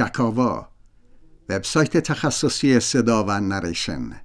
جکاوا. وبسایت تخصصی صدا و نریشن.